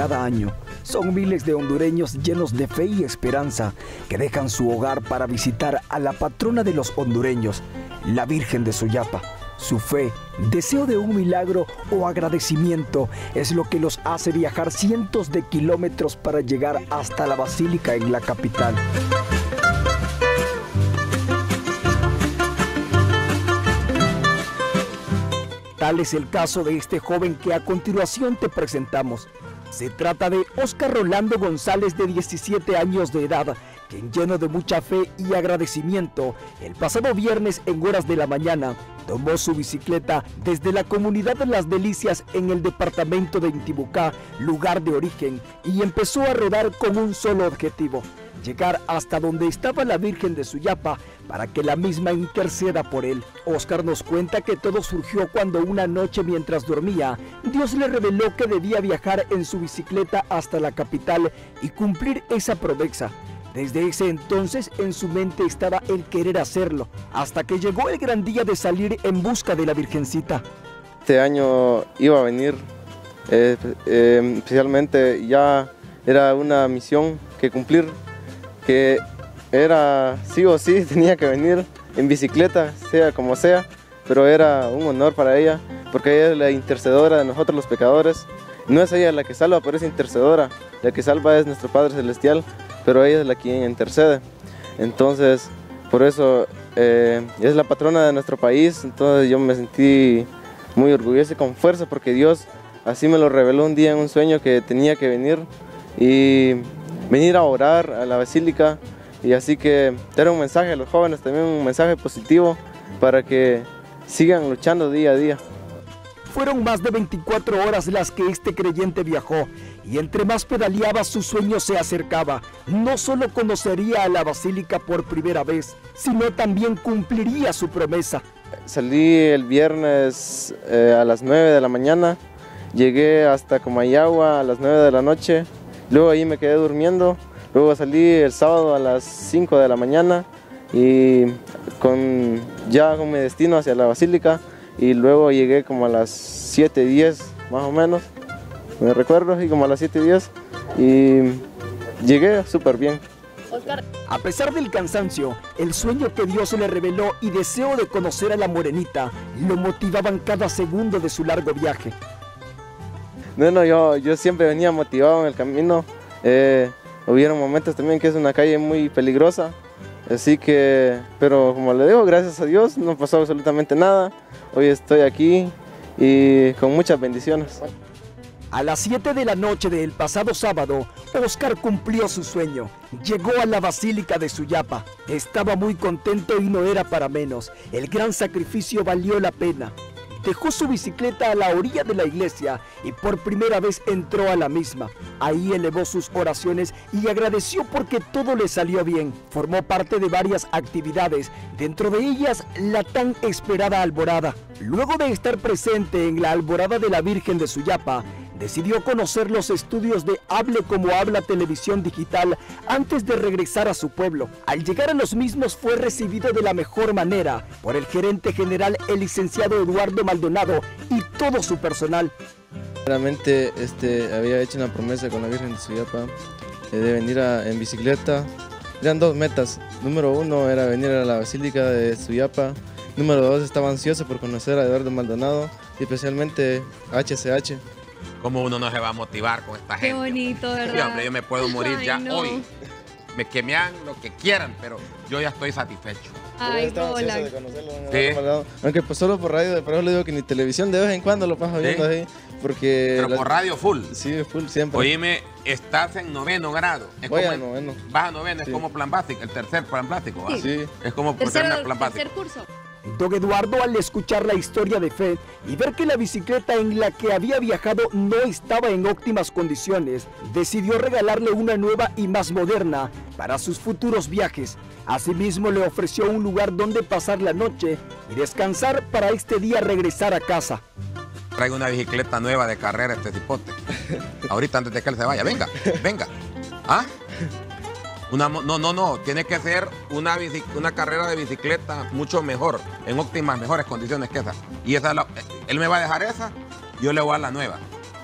cada año. Son miles de hondureños llenos de fe y esperanza que dejan su hogar para visitar a la patrona de los hondureños, la Virgen de Suyapa. Su fe, deseo de un milagro o agradecimiento es lo que los hace viajar cientos de kilómetros para llegar hasta la basílica en la capital. Tal es el caso de este joven que a continuación te presentamos. Se trata de Oscar Rolando González de 17 años de edad, quien lleno de mucha fe y agradecimiento, el pasado viernes en horas de la mañana, tomó su bicicleta desde la comunidad de Las Delicias en el departamento de Intibucá, lugar de origen, y empezó a rodar con un solo objetivo, llegar hasta donde estaba la Virgen de Suyapa para que la misma interceda por él. Oscar nos cuenta que todo surgió cuando una noche mientras dormía, Dios le reveló que debía viajar en su bicicleta hasta la capital y cumplir esa promesa. Desde ese entonces en su mente estaba el querer hacerlo, hasta que llegó el gran día de salir en busca de la Virgencita. Este año iba a venir, eh, eh, especialmente ya era una misión que cumplir, que era sí o sí, tenía que venir en bicicleta, sea como sea, pero era un honor para ella, porque ella es la intercedora de nosotros los pecadores. No es ella la que salva, pero es intercedora. La que salva es nuestro Padre Celestial, pero ella es la quien intercede. Entonces, por eso eh, es la patrona de nuestro país, entonces yo me sentí muy orgulloso y con fuerza, porque Dios así me lo reveló un día en un sueño que tenía que venir y venir a orar a la basílica y así que dar un mensaje a los jóvenes, también un mensaje positivo para que sigan luchando día a día. Fueron más de 24 horas las que este creyente viajó y entre más pedaleaba su sueño se acercaba. No solo conocería a la basílica por primera vez, sino también cumpliría su promesa. Salí el viernes eh, a las 9 de la mañana, llegué hasta Comayagua a las 9 de la noche, luego ahí me quedé durmiendo. Luego salí el sábado a las 5 de la mañana y con, ya con mi destino hacia la basílica. Y luego llegué como a las 7.10 más o menos, me recuerdo, y como a las 7.10 y llegué súper bien. A pesar del cansancio, el sueño que Dios le reveló y deseo de conocer a la morenita lo motivaban cada segundo de su largo viaje. Bueno, yo, yo siempre venía motivado en el camino. Eh, hubieron momentos también que es una calle muy peligrosa, así que, pero como le digo, gracias a Dios no pasó absolutamente nada. Hoy estoy aquí y con muchas bendiciones. A las 7 de la noche del pasado sábado, Oscar cumplió su sueño. Llegó a la Basílica de Suyapa. Estaba muy contento y no era para menos. El gran sacrificio valió la pena dejó su bicicleta a la orilla de la iglesia y por primera vez entró a la misma. Ahí elevó sus oraciones y agradeció porque todo le salió bien. Formó parte de varias actividades, dentro de ellas la tan esperada alborada. Luego de estar presente en la alborada de la Virgen de Suyapa, decidió conocer los estudios de Hable como habla televisión digital antes de regresar a su pueblo. Al llegar a los mismos fue recibido de la mejor manera por el gerente general, el licenciado Eduardo Maldonado y todo su personal. Realmente este, había hecho una promesa con la Virgen de Suyapa eh, de venir en bicicleta. Eran dos metas. Número uno era venir a la Basílica de Suyapa. Número dos, estaba ansioso por conocer a Eduardo Maldonado y especialmente HCH. ¿Cómo uno no se va a motivar con esta gente? Qué bonito, ¿verdad? Sí, hombre, yo me puedo morir ya hoy. Me, que me hagan lo que quieran, pero yo ya estoy satisfecho. Ay, hola. de conocerlo. Sí. Aunque pues solo por radio, pero le digo que ni televisión de vez en cuando lo paso viendo ahí. Porque pero por radio full. Sí, full siempre. Oíme, estás en noveno grado. Es Voy como a noveno. Vas a noveno, es como plan básico, el tercer plan básico. Sí. Es como tercer, plan básico. Tercer curso. Don Eduardo, al escuchar la historia de Fed y ver que la bicicleta en la que había viajado no estaba en óptimas condiciones, decidió regalarle una nueva y más moderna para sus futuros viajes. Asimismo, le ofreció un lugar donde pasar la noche y descansar para este día regresar a casa. Traigo una bicicleta nueva de carrera este cipote. Ahorita antes de que él se vaya, venga, venga. ¿Ah? No, no, no, tiene que ser una, una carrera de bicicleta mucho mejor, en óptimas, mejores condiciones que esa. Y esa, él me va a dejar esa, yo le voy a dar la nueva.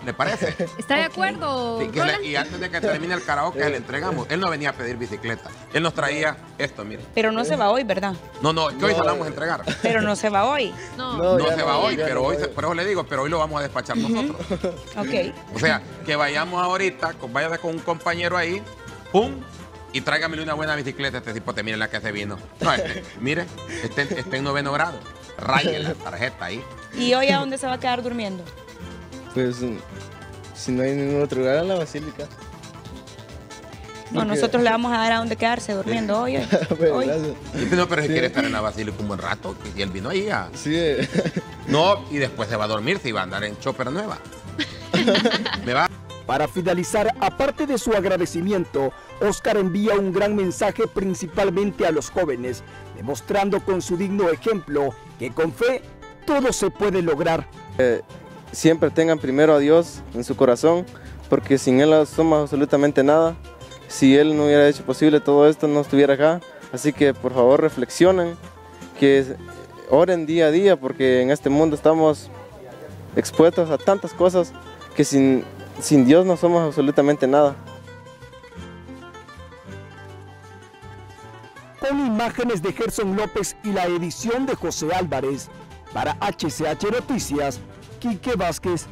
¿Le parece? ¿Está de acuerdo? Sí, que le- Roland? y antes de que termine el karaoke le entregamos. Él no venía a pedir bicicleta. Él nos traía esto, mire. Pero no se va hoy, ¿verdad? No, no, que hoy se la vamos a entregar. Pero no se va hoy. No. No, No se va hoy, pero no hoy, se- por eso le digo, pero hoy lo vamos a despachar nosotros. Ok. O sea, que vayamos ahorita, con- váyase con un compañero ahí, pum, y tráigamele una buena bicicleta a este cipote. Miren la que se vino. No, este, mire, este, este en noveno grado. Raye la tarjeta ahí. ¿Y hoy a dónde se va a quedar durmiendo? Pues si no hay ningún otro lugar en la basílica. No, Porque- nosotros le vamos a dar a dónde quedarse durmiendo hoy. hoy. Bueno, Hoy. gracias. Y no, pero si quiere estar en la basílica un buen rato, y él vino ahí a... Sí, eh, No, y después se va a dormir, si va a andar en chopper nueva. Me va Para finalizar, aparte de su agradecimiento, Oscar envía un gran mensaje principalmente a los jóvenes, demostrando con su digno ejemplo que con fe todo se puede lograr. siempre tengan primero a Dios en su corazón, porque sin Él somos absolutamente nada. Si Él no hubiera hecho posible todo esto, no estuviera acá. Así que por favor reflexionen, que oren día a día, porque en este mundo estamos expuestos a tantas cosas que sin, sin Dios no somos absolutamente nada. Con imágenes de Gerson López y la edición de José Álvarez, para HCH Noticias, Quique Vázquez,